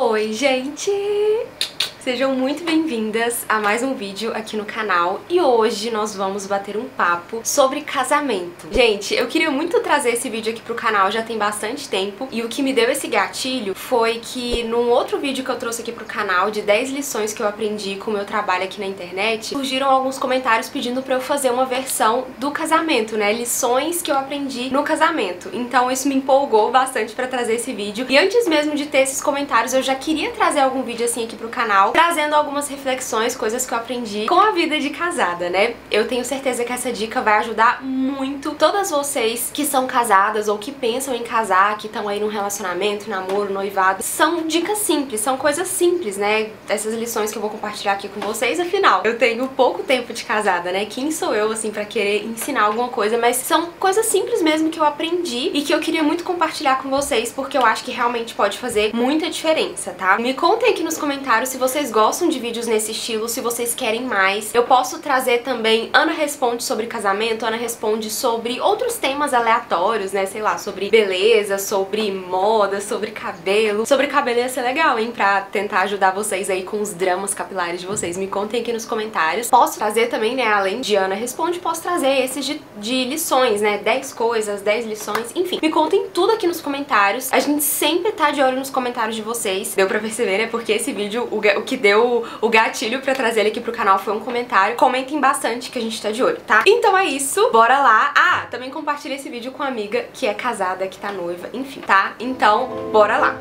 Oi, gente! Sejam muito bem-vindas a mais um vídeo aqui no canal e hoje nós vamos bater um papo sobre casamento. Gente, eu queria muito trazer esse vídeo aqui pro canal já tem bastante tempo e o que me deu esse gatilho foi que num outro vídeo que eu trouxe aqui pro canal de 10 lições que eu aprendi com o meu trabalho aqui na internet, surgiram alguns comentários pedindo pra eu fazer uma versão do casamento, né? Lições que eu aprendi no casamento. Então isso me empolgou bastante pra trazer esse vídeo. E antes mesmo de ter esses comentários, eu já queria trazer algum vídeo assim aqui pro canal trazendo algumas reflexões, coisas que eu aprendi com a vida de casada, né? Eu tenho certeza que essa dica vai ajudar muito todas vocês que são casadas ou que pensam em casar, que estão aí num relacionamento, namoro, noivado. São dicas simples, são coisas simples, né? Essas lições que eu vou compartilhar aqui com vocês, afinal, eu tenho pouco tempo de casada, né? Quem sou eu, assim, pra querer ensinar alguma coisa, mas são coisas simples mesmo que eu aprendi e que eu queria muito compartilhar com vocês, porque eu acho que realmente pode fazer muita diferença, tá? Me contem aqui nos comentários se vocês gostam de vídeos nesse estilo, se vocês querem mais. Eu posso trazer também Ana Responde sobre casamento, Ana Responde sobre outros temas aleatórios, né? Sei lá, sobre beleza, sobre moda, sobre cabelo. Sobre cabelo ia ser legal, hein? Pra tentar ajudar vocês aí com os dramas capilares de vocês. Me contem aqui nos comentários. Posso trazer também, né? Além de Ana Responde, posso trazer esses de, de lições, né? 10 coisas, 10 lições, enfim. Me contem tudo aqui nos comentários. A gente sempre tá de olho nos comentários de vocês. Deu pra perceber, né? Porque esse vídeo, o, o que deu o gatilho pra trazer ele aqui pro canal foi um comentário. Comentem bastante que a gente tá de olho, tá? Então é isso, bora lá. Ah, também compartilha esse vídeo com uma amiga que é casada, que tá noiva, enfim, tá? Então, bora lá.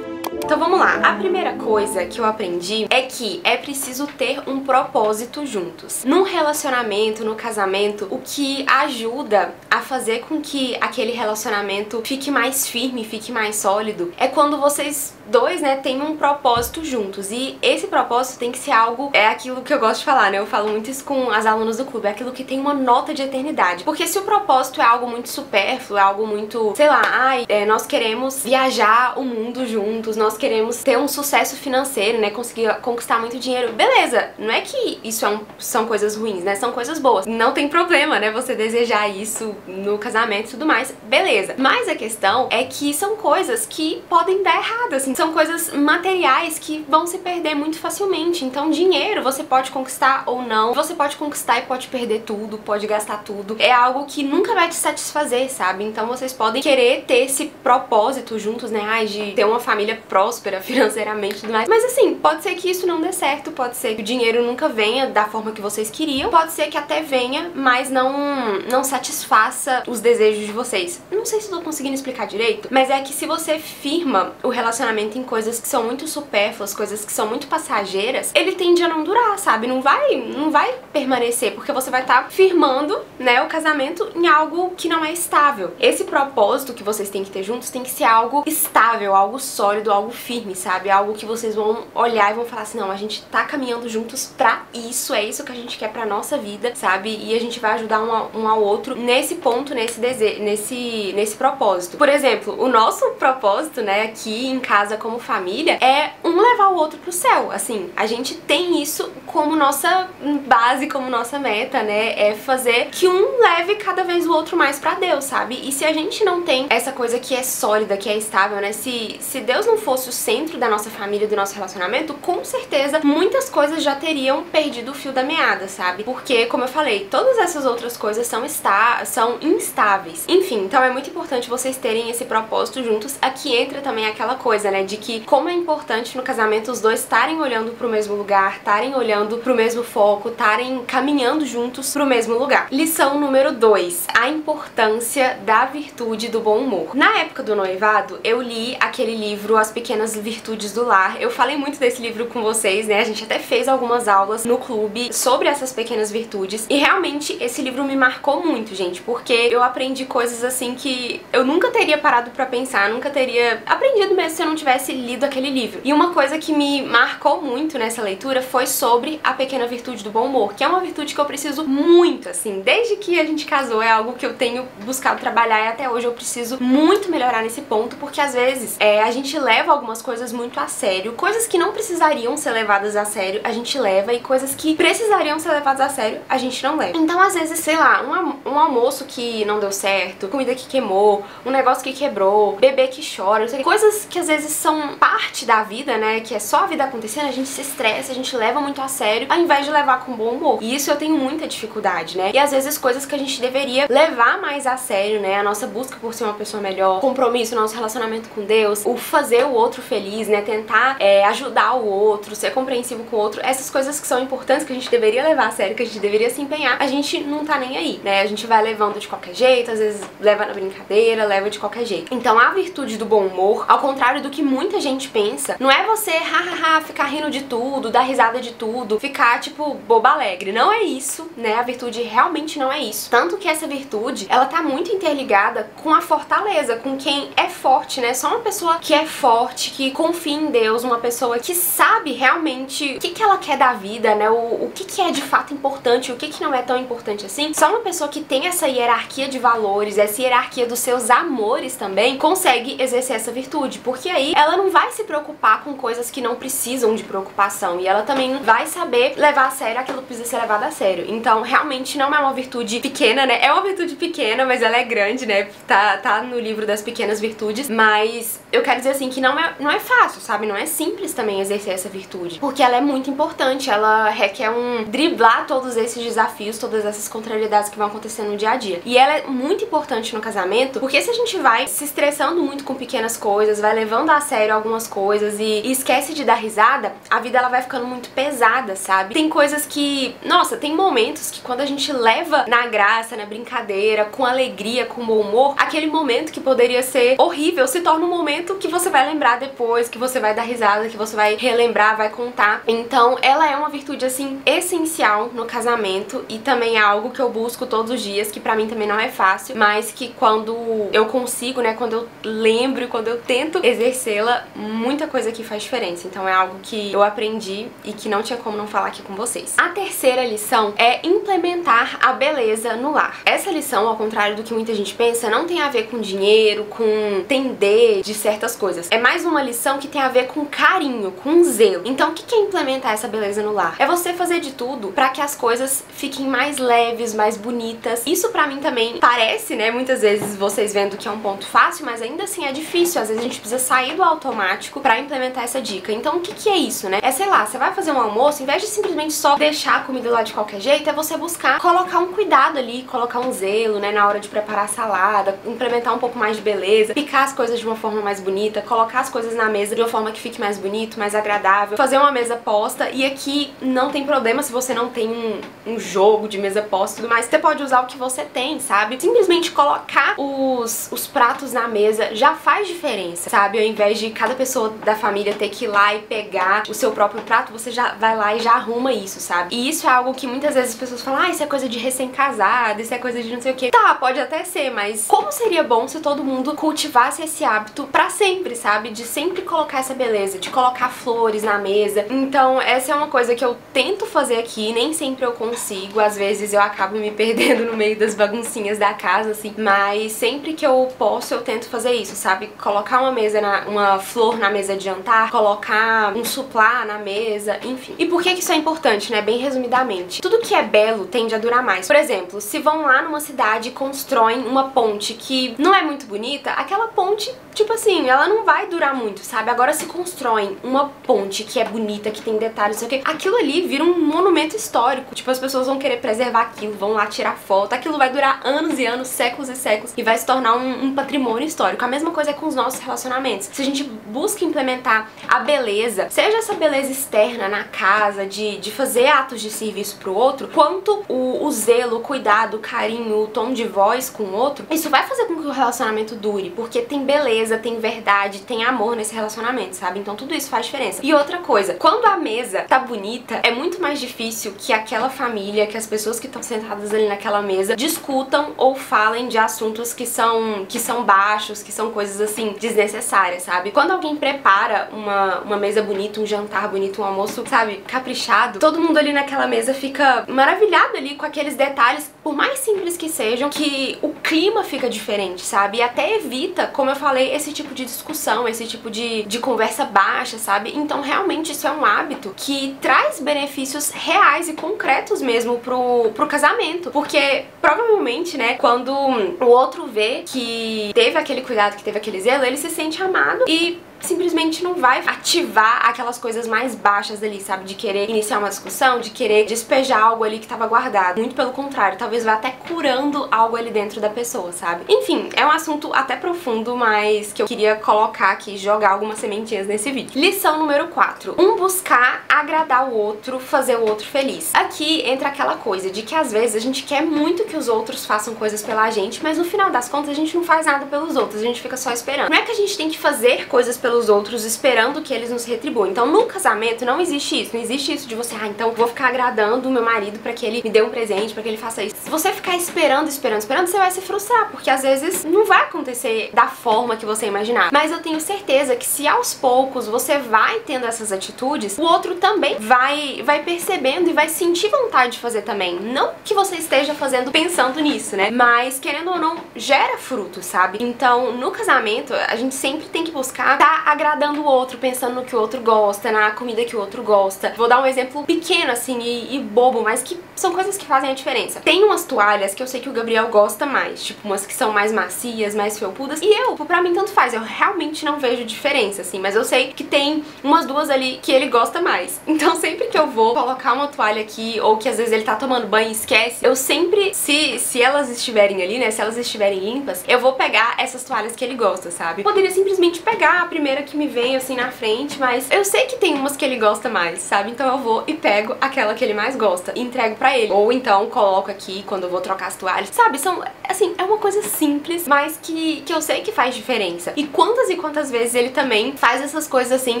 Então vamos lá. A primeira coisa que eu aprendi é que é preciso ter um propósito juntos. Num relacionamento, no casamento, o que ajuda a fazer com que aquele relacionamento fique mais firme, fique mais sólido, é quando vocês dois, né, têm um propósito juntos. E esse propósito tem que ser algo, é aquilo que eu gosto de falar, né? Eu falo muito isso com as alunas do clube, é aquilo que tem uma nota de eternidade. Porque se o propósito é algo muito supérfluo, é algo muito, sei lá, ai, é, nós queremos viajar o mundo juntos, nós queremos ter um sucesso financeiro, né? Conseguir conquistar muito dinheiro. Beleza, não é que isso é um, são coisas ruins, né? São coisas boas. Não tem problema, né? Você desejar isso no casamento e tudo mais. Beleza. Mas a questão é que são coisas que podem dar errado, assim. São coisas materiais que vão se perder muito facilmente. Então, dinheiro você pode conquistar ou não. Você pode conquistar e pode perder tudo, pode gastar tudo. É algo que nunca vai te satisfazer, sabe? Então, vocês podem querer ter esse propósito juntos, né? Ai, de ter uma família próxima próspera financeiramente mais. Mas assim, pode ser que isso não dê certo, pode ser que o dinheiro nunca venha da forma que vocês queriam, pode ser que até venha, mas não, não satisfaça os desejos de vocês. Não sei se estou conseguindo explicar direito, mas é que se você firma o relacionamento em coisas que são muito supérfluas, coisas que são muito passageiras, ele tende a não durar, sabe? Não vai, não vai permanecer, porque você vai estar tá firmando, né, o casamento em algo que não é estável. Esse propósito que vocês têm que ter juntos tem que ser algo estável, algo sólido, algo firme, sabe? Algo que vocês vão olhar e vão falar assim, não, a gente tá caminhando juntos pra isso, é isso que a gente quer pra nossa vida, sabe? E a gente vai ajudar um, um ao outro nesse ponto, nesse desejo, nesse, nesse propósito. Por exemplo, o nosso propósito, né, aqui em casa como família, é um levar o outro pro céu. Assim, a gente tem isso como nossa base, como nossa meta, né? É fazer que um leve cada vez o outro mais pra Deus, sabe? E se a gente não tem essa coisa que é sólida, que é estável, né? Se, se Deus não fosse o centro da nossa família, do nosso relacionamento, com certeza muitas coisas já teriam perdido o fio da meada, sabe? Porque, como eu falei, todas essas outras coisas são, está, são instáveis. Enfim, então é muito importante vocês terem esse propósito juntos. Aqui entra também aquela coisa, né, de que como é importante no casamento os dois estarem olhando pro mesmo lugar, estarem olhando pro mesmo foco, estarem caminhando juntos pro mesmo lugar. Lição número 2, a importância da virtude do bom humor. Na época do noivado, eu li aquele livro As Pequenas Virtudes do Lar. Eu falei muito desse livro com vocês, né? A gente até fez algumas aulas no clube sobre essas pequenas virtudes. E realmente esse livro me marcou muito, gente, porque eu aprendi coisas assim que eu nunca teria parado pra pensar, nunca teria aprendido mesmo se eu não tivesse lido aquele livro. E uma coisa que me marcou muito nessa leitura foi sobre a pequena virtude do bom humor, que é uma virtude que eu preciso muito, assim, desde que a gente casou, é algo que eu tenho buscado trabalhar e até hoje eu preciso muito melhorar nesse ponto, porque às vezes é, a gente leva algumas coisas muito a sério. Coisas que não precisariam ser levadas a sério, a gente leva, e coisas que precisariam ser levadas a sério, a gente não leva. Então, às vezes, sei lá, um, um almoço que não deu certo, comida que queimou, um negócio que quebrou, bebê que chora, sei, coisas que às vezes são parte da vida, né? Que é só a vida acontecendo, a gente se estressa, a gente leva muito a sério, ao invés de levar com bom humor. E isso eu tenho muita dificuldade, né? E às vezes coisas que a gente deveria levar mais a sério, né? A nossa busca por ser uma pessoa melhor, compromisso, nosso relacionamento com Deus, o fazer o outro feliz, né? Tentar é, ajudar o outro, ser compreensivo com o outro, essas coisas que são importantes, que a gente deveria levar a sério, que a gente deveria se empenhar, a gente não tá nem aí, né? A gente vai levando de qualquer jeito, às vezes leva na brincadeira, leva de qualquer jeito. Então a virtude do bom humor, ao contrário do que muita gente pensa, não é você, hahaha, ficar rindo de tudo, dar risada de tudo, ficar tipo boba alegre. Não é isso, né? A virtude realmente não é isso. Tanto que essa virtude, ela tá muito interligada com a fortaleza, com quem é forte, né? Só uma pessoa que é forte, que confia em Deus, uma pessoa que sabe realmente o que, que ela quer da vida, né? O, o que, que é de fato importante, o que, que não é tão importante assim. Só uma pessoa que tem essa hierarquia de valores, essa hierarquia dos seus amores também, consegue exercer essa virtude. Porque aí ela não vai se preocupar com coisas que não precisam de preocupação. E ela também vai saber levar a sério aquilo que precisa ser levado a sério. Então, realmente não é uma virtude pequena, né? É uma virtude pequena, mas ela é grande, né? Tá, tá no livro das pequenas virtudes. Mas eu quero dizer assim que não é, não é fácil, sabe? Não é simples também exercer essa virtude. Porque ela é muito importante. Ela requer um driblar todos esses desafios, todas essas contrariedades que vão acontecer no dia a dia. E ela é muito importante no casamento, porque se a gente vai se estressando muito com pequenas coisas, vai levando a sério algumas coisas e, e esquece de dar risada, a vida ela vai ficando muito pesada, sabe? Tem coisas que, nossa, tem momentos que quando a gente leva na graça, na brincadeira, com alegria, com bom humor, aquele momento que poderia ser horrível se torna um momento que você vai lembrar depois, que você vai dar risada, que você vai relembrar, vai contar. Então, ela é uma virtude assim essencial no casamento e também é algo que eu busco todos os dias, que para mim também não é fácil, mas que quando eu consigo, né, quando eu lembro, quando eu tento exercê-la, muita coisa aqui faz diferença. Então é algo que eu aprendi e que não tinha como não falar aqui com vocês. A terceira lição é implementar a beleza no lar. Essa lição, ao contrário do que muita gente pensa, não tem a ver com dinheiro, com entender de certas coisas. É mais uma lição que tem a ver com carinho, com zelo. Então, o que é implementar essa beleza no lar? É você fazer de tudo para que as coisas fiquem mais leves, mais bonitas. Isso para mim também parece, né, muitas vezes vocês vendo que é um ponto fácil, mas ainda assim é difícil. Às vezes a gente precisa sair do automático para implementar essa dica. Então, o que, que é isso, né? É, sei lá, você vai fazer um almoço, em vez de simplesmente só deixar a comida lá de qualquer jeito, é você buscar colocar um cuidado ali, colocar um zelo, né, na hora de preparar a salada, implementar um pouco mais de beleza, picar as coisas de uma forma mais bonita, colocar as coisas na mesa de uma forma que fique mais bonito, mais agradável, fazer uma mesa posta. E aqui não tem problema se você não tem um, um jogo de mesa posta e tudo mais, você pode usar o que você tem, sabe? Simplesmente colocar os, os pratos na mesa já faz diferença, sabe? Ao invés de cada pessoa da família ter que ir lá e pegar o seu próprio prato, você já vai lá e já arruma isso, sabe? E isso é algo que muitas vezes as pessoas falam, ah, isso é coisa de recém-casado, isso é coisa de não sei o que. Tá, pode até ser, mas como seria bom se todo mundo cultivasse esse hábito para sempre, sabe? De sempre colocar essa beleza, de colocar flores na mesa. Então, essa é uma coisa que eu tento fazer aqui, nem sempre eu consigo, às vezes eu acabo me perdendo no meio das baguncinhas da casa, assim, mas sempre que eu posso eu tento fazer isso, sabe? Colocar uma mesa, na, uma flor na mesa de jantar, colocar um suplá na mesa, enfim. E por que isso é importante, né? Bem resumidamente. Tudo que é belo tende a durar mais. Por exemplo, se vão lá numa cidade e constroem uma ponte que não é muito bonita, aquela ponte, tipo assim, ela não vai durar muito, sabe? Agora se constroem uma ponte que é bonita, que tem detalhes, não sei o que, aquilo ali vira um monumento histórico. Tipo, as pessoas vão querer preservar aquilo, vão lá tirar foto, aquilo vai durar anos e anos, séculos e séculos e vai se tornar um, um patrimônio histórico. A mesma coisa é com os nossos relacionamentos. Se a gente busca implementar a beleza, seja essa beleza externa na casa, de, de fazer atos de serviço pro outro, quanto o, o zelo, o cuidado, o carinho, o tom de voz com o outro, isso vai fazer com que o relacionamento dure, porque tem beleza, tem verdade, tem amor nesse relacionamento, sabe? Então tudo isso faz diferença. E outra coisa, quando a mesa tá bonita, é muito mais difícil que aquela família, que as pessoas que estão sentadas ali naquela mesa discutam ou falem de assuntos que são que são baixos, que são coisas assim desnecessárias, sabe? Quando alguém prepara uma, uma mesa bonita, um jantar bonito, um almoço, sabe, caprichado, todo mundo ali naquela mesa fica maravilhado ali com aqueles detalhes por mais simples que sejam, que o clima fica diferente, sabe? E até evita, como eu falei, esse tipo de discussão, esse tipo de, de conversa baixa, sabe? Então, realmente, isso é um hábito que traz benefícios reais e concretos mesmo pro, pro casamento. Porque, provavelmente, né, quando o outro vê que teve aquele cuidado, que teve aquele zelo, ele se sente amado e simplesmente não vai ativar aquelas coisas mais baixas ali, sabe? De querer iniciar uma discussão, de querer despejar algo ali que tava guardado. Muito pelo contrário, talvez vá até curando algo ali dentro da pessoa, sabe? Enfim, é um assunto até profundo, mas que eu queria colocar aqui, jogar algumas sementinhas nesse vídeo. Lição número 4. Um buscar agradar o outro, fazer o outro feliz. Aqui entra aquela coisa de que às vezes a gente quer muito que os outros façam coisas pela gente, mas no final das contas a gente não faz nada pelos outros, a gente fica só esperando. Não é que a gente tem que fazer coisas pelos pelos outros esperando que eles nos retribuam. Então no casamento não existe isso, não existe isso de você, ah, então vou ficar agradando o meu marido para que ele me dê um presente, para que ele faça isso. Se você ficar esperando, esperando, esperando, você vai se frustrar, porque às vezes não vai acontecer da forma que você imaginar. Mas eu tenho certeza que se aos poucos você vai tendo essas atitudes, o outro também vai vai percebendo e vai sentir vontade de fazer também. Não que você esteja fazendo pensando nisso, né? Mas querendo ou não, gera fruto, sabe? Então, no casamento, a gente sempre tem que buscar tá agradando o outro, pensando no que o outro gosta, na comida que o outro gosta. Vou dar um exemplo pequeno, assim, e, e bobo, mas que são coisas que fazem a diferença. Tem umas toalhas que eu sei que o Gabriel gosta mais, tipo umas que são mais macias, mais felpudas, e eu, pra mim tanto faz, eu realmente não vejo diferença, assim, mas eu sei que tem umas duas ali que ele gosta mais. Então sempre que eu vou colocar uma toalha aqui, ou que às vezes ele tá tomando banho e esquece, eu sempre, se, se elas estiverem ali, né, se elas estiverem limpas, eu vou pegar essas toalhas que ele gosta, sabe? Poderia simplesmente pegar a primeira que me vem assim na frente, mas eu sei que tem umas que ele gosta mais, sabe? Então eu vou e pego aquela que ele mais gosta e entrego pra ele. Ou então coloco aqui quando eu vou trocar as toalhas. Sabe, são, assim, é uma coisa simples, mas que, que eu sei que faz diferença. E quantas e quantas vezes ele também faz essas coisas assim,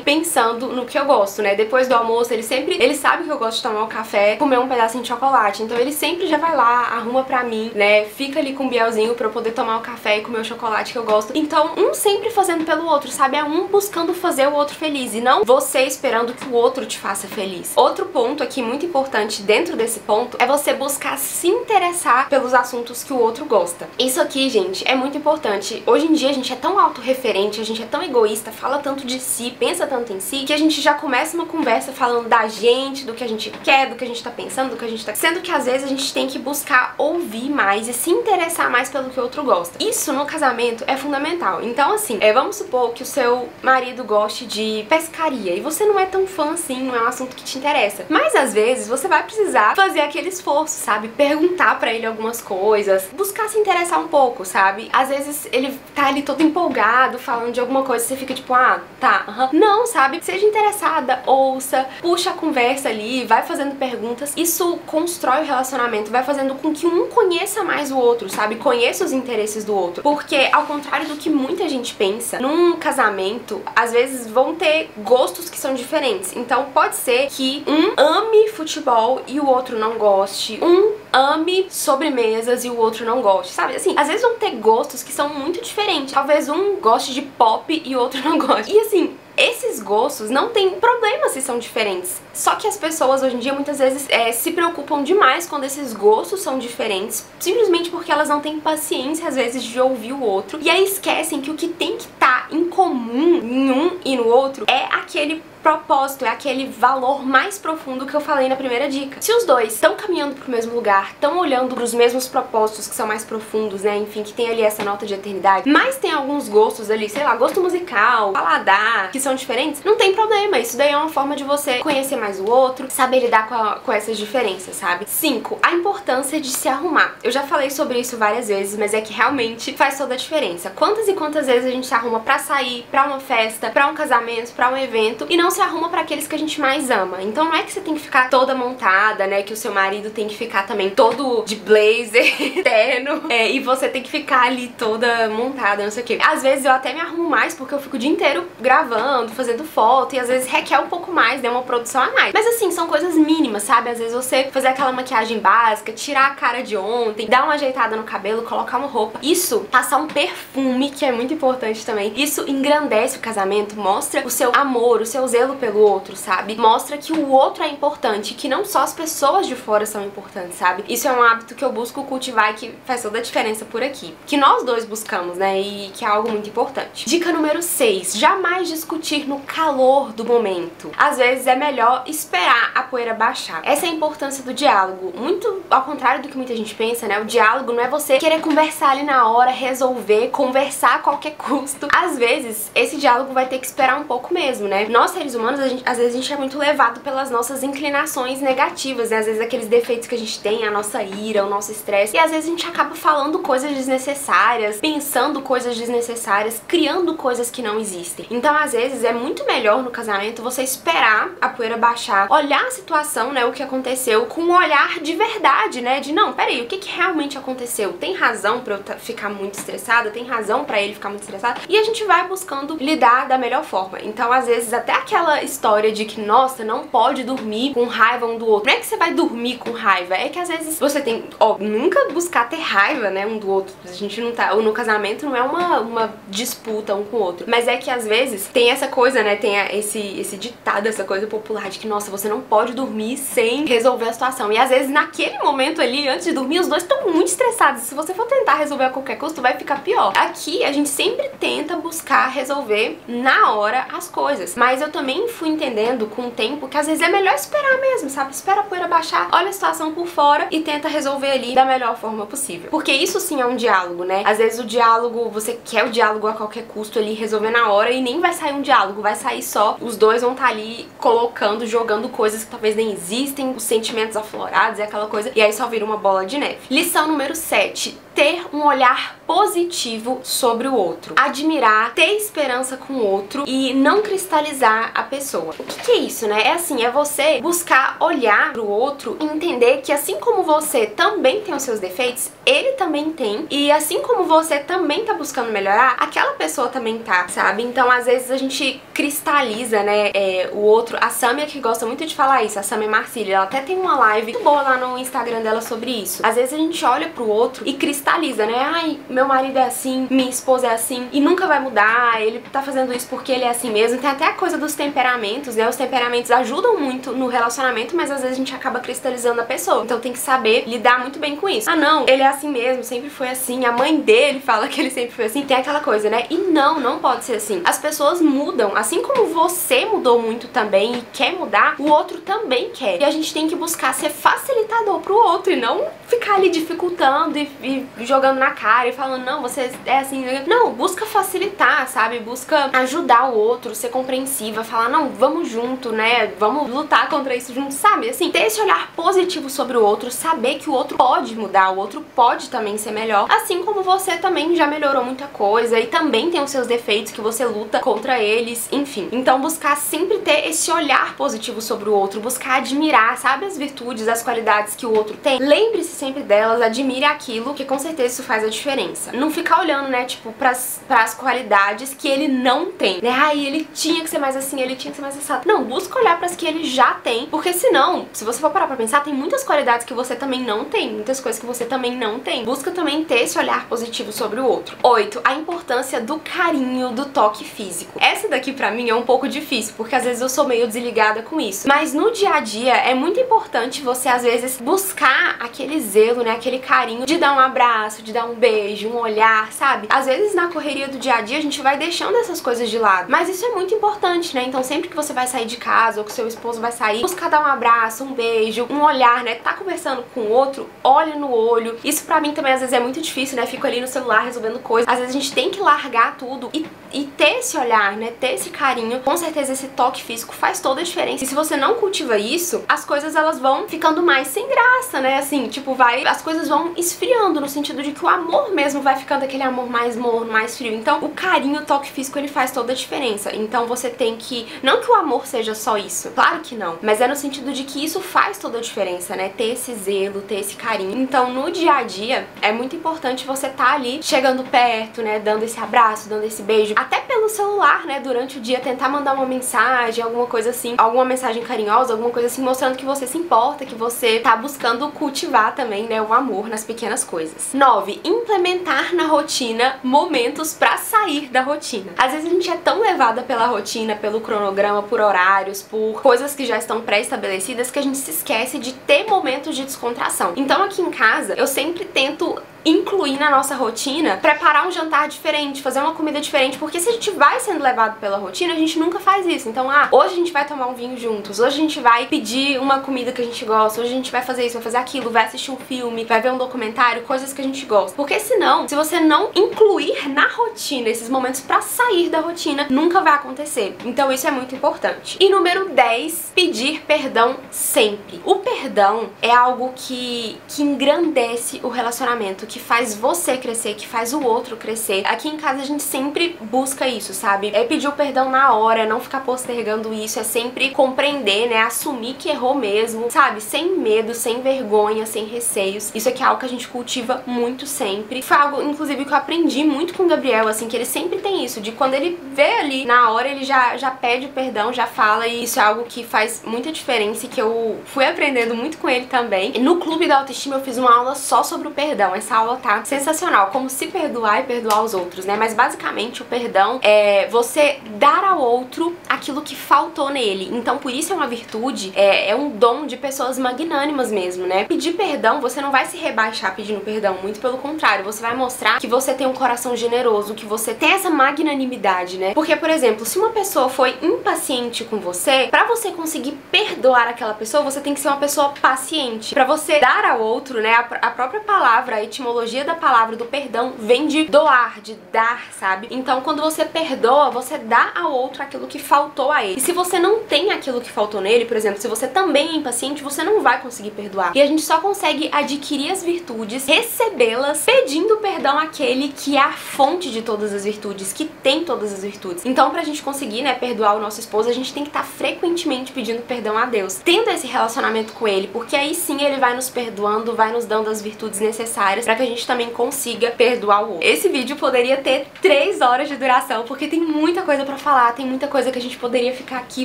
pensando no que eu gosto, né? Depois do almoço, ele sempre, ele sabe que eu gosto de tomar um café, comer um pedacinho de chocolate. Então ele sempre já vai lá, arruma pra mim, né? Fica ali com o bielzinho pra eu poder tomar o café e comer o chocolate que eu gosto. Então, um sempre fazendo pelo outro, sabe? É um buscando fazer o outro feliz e não você esperando que o outro te faça feliz. Outro ponto aqui muito importante dentro desse ponto é você buscar se interessar pelos assuntos que o outro gosta. Isso aqui, gente, é muito importante. Hoje em dia a gente é tão autorreferente, a gente é tão egoísta, fala tanto de si, pensa tanto em si, que a gente já começa uma conversa falando da gente, do que a gente quer, do que a gente tá pensando, do que a gente tá... Sendo que às vezes a gente tem que buscar ouvir mais e se interessar mais pelo que o outro gosta. Isso no casamento é fundamental. Então, assim, é, vamos supor que o seu marido goste de pescaria e você não é tão fã assim, não é um assunto que te interessa. Mas às vezes você vai precisar fazer aquele esforço, sabe? Perguntar para ele algumas coisas, buscar se interessar um pouco, sabe? Às vezes ele tá ali todo empolgado falando de alguma coisa, você fica tipo, ah, tá, uh -huh. não, sabe? Seja interessada, ouça, puxa a conversa ali, vai fazendo perguntas. Isso constrói o relacionamento, vai fazendo com que um conheça mais o outro, sabe? Conheça os interesses do outro. Porque ao contrário do que muita gente pensa, num casamento, às vezes vão ter gostos que são diferentes. Então pode ser que um ame futebol e o outro não goste. Um ame sobremesas e o outro não goste, sabe? Assim, às vezes vão ter gostos que são muito diferentes. Talvez um goste de pop e o outro não goste. E assim, esses gostos não tem problema se são diferentes. Só que as pessoas hoje em dia muitas vezes é, se preocupam demais quando esses gostos são diferentes, simplesmente porque elas não têm paciência às vezes de ouvir o outro. E aí esquecem que o que tem que estar tá em comum em um e no outro é aquele propósito, é aquele valor mais profundo que eu falei na primeira dica. Se os dois estão caminhando pro mesmo lugar, estão olhando pros mesmos propósitos que são mais profundos, né, enfim, que tem ali essa nota de eternidade, mas tem alguns gostos ali, sei lá, gosto musical, paladar, que são diferentes, não tem problema. Isso daí é uma forma de você conhecer mais o outro, saber lidar com, a, com essas diferenças, sabe? 5. A importância de se arrumar. Eu já falei sobre isso várias vezes, mas é que realmente faz toda a diferença. Quantas e quantas vezes a gente se arruma pra sair, pra uma festa, pra um casamento, pra um evento e não se arruma para aqueles que a gente mais ama. Então não é que você tem que ficar toda montada, né? Que o seu marido tem que ficar também todo de blazer, terno, é, e você tem que ficar ali toda montada, não sei o que. Às vezes eu até me arrumo mais porque eu fico o dia inteiro gravando fazendo foto, e às vezes requer um pouco mais, né, uma produção a mais. Mas assim, são coisas mínimas, sabe? Às vezes você fazer aquela maquiagem básica, tirar a cara de ontem, dar uma ajeitada no cabelo, colocar uma roupa. Isso, passar um perfume, que é muito importante também. Isso engrandece o casamento, mostra o seu amor, o seu zelo pelo outro, sabe? Mostra que o outro é importante, que não só as pessoas de fora são importantes, sabe? Isso é um hábito que eu busco cultivar e que faz toda a diferença por aqui. Que nós dois buscamos, né? E que é algo muito importante. Dica número 6. Jamais discutir no calor do momento. Às vezes é melhor esperar a poeira baixar. Essa é a importância do diálogo. Muito ao contrário do que muita gente pensa, né? O diálogo não é você querer conversar ali na hora, resolver, conversar a qualquer custo. Às vezes, esse diálogo vai ter que esperar um pouco mesmo, né? Nós, seres humanos, gente, às vezes a gente é muito levado pelas nossas inclinações negativas, né? Às vezes aqueles defeitos que a gente tem, a nossa ira, o nosso estresse. E às vezes a gente acaba falando coisas desnecessárias, pensando coisas desnecessárias, criando coisas que não existem. Então, às vezes, é muito melhor no casamento você esperar a poeira baixar, olhar a situação, né? O que aconteceu, com um olhar de verdade, né? De não, peraí, o que, que realmente aconteceu? Tem razão pra eu ficar muito estressada? Tem razão pra ele ficar muito estressado? E a gente vai buscando lidar da melhor forma. Então, às vezes, até aquela história de que, nossa, não pode dormir com raiva um do outro. Não é que você vai dormir com raiva, é que às vezes você tem, ó, nunca buscar ter raiva, né, um do outro. A gente não tá, ou no casamento não é uma, uma disputa um com o outro. Mas é que às vezes tem essa coisa, né, tem esse, esse ditado, essa coisa popular de que, nossa, você não pode dormir sem resolver a situação. E às vezes naquele momento ali, antes de dormir, os dois estão muito estressados. Se você for tentar resolver a qualquer custo, vai ficar pior. Aqui a gente sempre tenta buscar resolver na hora as coisas. Mas eu também fui entendendo com o tempo que às vezes é melhor esperar mesmo, sabe? Espera a poeira baixar, olha a situação por fora e tenta resolver ali da melhor forma possível. Porque isso sim é um diálogo, né? Às vezes o diálogo, você quer o diálogo a qualquer custo ali, resolver na hora e nem vai sair um diálogo, vai sair só. Os dois vão estar tá ali colocando, jogando coisas que talvez nem existem, os sentimentos aflorados e aquela coisa, e aí só vira uma bola de neve. Lição número 7 ter um olhar positivo sobre o outro, admirar, ter esperança com o outro e não cristalizar a pessoa. O que, que, é isso, né? É assim, é você buscar olhar pro outro e entender que assim como você também tem os seus defeitos, ele também tem e assim como você também tá buscando melhorar, aquela pessoa também tá, sabe? Então às vezes a gente cristaliza, né, é, o outro. A Samia que gosta muito de falar isso, a Samia Marcília, ela até tem uma live muito boa lá no Instagram dela sobre isso. Às vezes a gente olha pro outro e cristaliza né? Ai, meu marido é assim, minha esposa é assim e nunca vai mudar, ele tá fazendo isso porque ele é assim mesmo. Tem até a coisa dos temperamentos, né? Os temperamentos ajudam muito no relacionamento, mas às vezes a gente acaba cristalizando a pessoa. Então tem que saber lidar muito bem com isso. Ah, não, ele é assim mesmo, sempre foi assim. A mãe dele fala que ele sempre foi assim. Tem aquela coisa, né? E não, não pode ser assim. As pessoas mudam, assim como você mudou muito também e quer mudar, o outro também quer. E a gente tem que buscar ser facilitador pro outro e não ficar ali dificultando e, e jogando na cara e falando, não, você é assim. Não, busca facilitar, sabe? Busca ajudar o outro, ser compreensiva, falar, não, vamos junto, né? Vamos lutar contra isso junto, sabe? Assim, ter esse olhar positivo sobre o outro, saber que o outro pode mudar, o outro pode também ser melhor, assim como você também já melhorou muita coisa e também tem os seus defeitos que você luta contra eles, enfim. Então buscar sempre ter esse olhar positivo sobre o outro, buscar admirar, sabe, as virtudes, as qualidades que o outro tem. Lembre-se sempre delas, admire aquilo que com certeza isso faz a diferença. Não ficar olhando, né, tipo, pras, pras qualidades que ele não tem, né? Ai, ele tinha que ser mais assim, ele tinha que ser mais assado. Não, busca olhar pras que ele já tem, porque senão, se você for parar pra pensar, tem muitas qualidades que você também não tem, muitas coisas que você também não tem. Busca também ter esse olhar positivo sobre o outro. 8. A importância do carinho, do toque físico. Essa daqui pra mim é um pouco difícil, porque às vezes eu sou meio desligada com isso. Mas no dia a dia é muito importante você às vezes buscar aquele zelo, né, aquele carinho de dar um abraço, de dar um beijo, um olhar, sabe? Às vezes na correria do dia a dia a gente vai deixando essas coisas de lado, mas isso é muito importante, né? Então sempre que você vai sair de casa ou que seu esposo vai sair, busca dar um abraço, um beijo, um olhar, né? Tá conversando com o outro, olhe no olho. Isso pra mim também às vezes é muito difícil, né? Fico ali no celular resolvendo coisas. Às vezes a gente tem que largar tudo e, e ter esse olhar, né? Ter esse carinho. Com certeza esse toque físico faz toda a diferença. E se você não cultiva isso, as coisas elas vão ficando mais sem graça, né? Assim, tipo, vai, as coisas vão esfriando no sentido de que o amor mesmo vai ficando aquele amor mais morno, mais frio. Então, o carinho, o toque físico, ele faz toda a diferença. Então, você tem que. Não que o amor seja só isso, claro que não, mas é no sentido de que isso faz toda a diferença, né? Ter esse zelo, ter esse carinho. Então, no dia a dia, é muito importante você estar tá ali chegando perto, né? Dando esse abraço, dando esse beijo. Até pelo celular, né? durante o dia tentar mandar uma mensagem, alguma coisa assim, alguma mensagem carinhosa, alguma coisa assim, mostrando que você se importa, que você tá buscando cultivar também, né, o amor nas pequenas coisas. 9. Implementar na rotina momentos pra sair da rotina. Às vezes a gente é tão levada pela rotina, pelo cronograma, por horários, por coisas que já estão pré-estabelecidas que a gente se esquece de ter momentos de descontração. Então aqui em casa eu sempre tento incluir na nossa rotina preparar um jantar diferente, fazer uma comida diferente, porque se a gente vai sendo levado pela rotina, a gente nunca faz isso. Então, ah, hoje a gente vai tomar um vinho juntos, hoje a gente vai pedir uma comida que a gente gosta, hoje a gente vai fazer isso, vai fazer aquilo, vai assistir um filme, vai ver um documentário, coisas que a gente gosta. Porque senão, se você não incluir na rotina esses momentos para sair da rotina, nunca vai acontecer. Então isso é muito importante. E número 10, pedir perdão sempre. O perdão é algo que, que engrandece o relacionamento, que faz você crescer, que faz o outro crescer. Aqui em casa a gente sempre busca isso, sabe? É pedir o perdão na hora, é não ficar postergando isso, é sempre compreender, né? Assumir que errou mesmo, sabe? Sem medo, sem vergonha, sem receios. Isso aqui é algo que a gente cultiva muito sempre. Foi algo, inclusive, que eu aprendi muito com o Gabriel, assim, que ele sempre tem isso, de quando ele vê ali na hora, ele já, já pede o perdão, já fala, e isso é algo que faz muita diferença e que eu fui aprendendo muito com ele também. No Clube da Autoestima eu fiz uma aula só sobre o perdão. Essa aula tá sensacional, como se perdoar e perdoar os outros, né? Mas basicamente o perdão é você dar ao outro aquilo que faltou nele. Então por isso é uma virtude, é, é um dom de pessoas magnânimas mesmo, né? Pedir perdão, você não vai se rebaixar pedindo perdão, muito pelo contrário, você vai mostrar que você tem um coração generoso, que você tem essa magnanimidade, né? Porque, por exemplo, se uma pessoa foi impaciente com você, para você conseguir perdoar aquela pessoa, você tem que ser uma pessoa paciente. Para você dar ao outro, né, a, a própria palavra, a etimologia da palavra do perdão vem de doar, de dar, sabe? Então, quando você perdoa, você dá ao outro aquilo que faltou a ele. E se você não tem aquilo que faltou nele, por exemplo, se você também é impaciente, você não vai conseguir perdoar. E a gente só consegue adquirir as virtudes, recebê-las, pedindo perdão àquele que é a fonte de todas as virtudes, que tem todas as virtudes. Então, pra gente conseguir, né, perdoar o nosso esposo, a gente tem que estar tá frequentemente pedindo perdão a Deus, tendo esse relacionamento com ele, porque aí sim ele vai nos perdoando, vai nos dando as virtudes necessárias para que a gente também consiga perdoar o outro. Esse vídeo poderia ter 3 horas de duração, porque tem muita coisa para falar, tem muita coisa que a gente poderia ficar aqui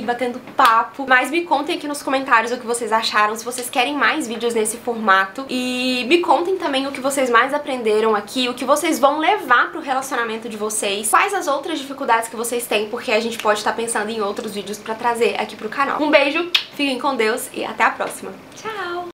batendo papo, mas me contem aqui nos comentários o que vocês acharam, se vocês querem mais vídeos nesse formato e me contem também o que vocês mais aprenderam aqui, o que vocês vão levar pro relacionamento de vocês, quais as outras dificuldades que vocês têm, porque a gente pode estar tá pensando em outros vídeos pra trazer aqui pro canal. Um beijo, fiquem com Deus e até a próxima. Tchau!